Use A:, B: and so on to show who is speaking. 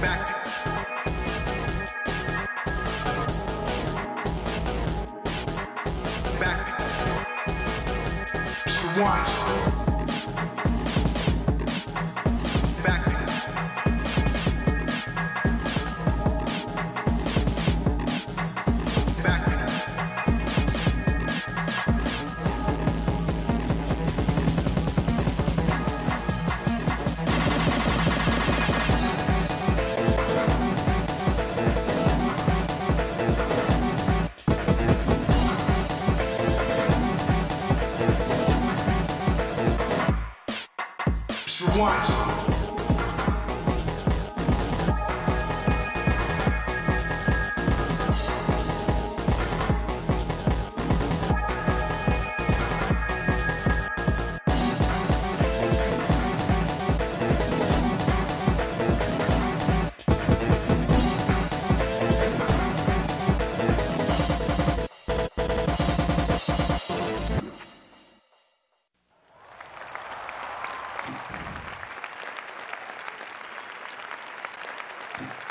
A: back. Back. Rewind. Just
B: Thank you.